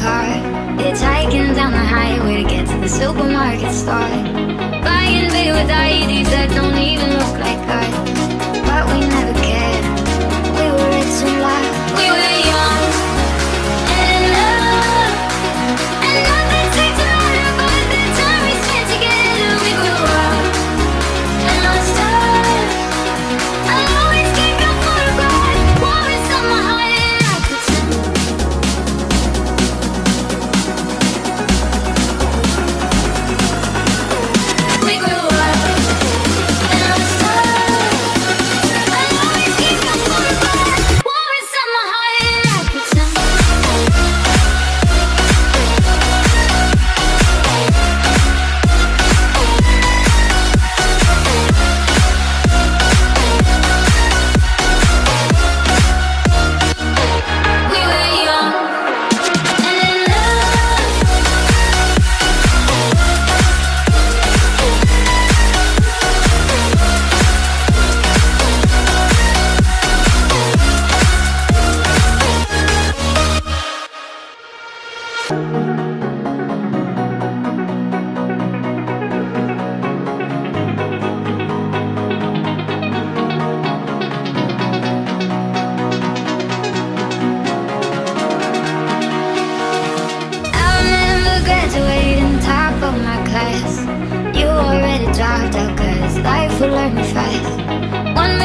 car. Hitchhiking down the highway to get to the supermarket store. Buying big with IEDs that don't even fast. You already dropped out, cause life will learn me fast. One.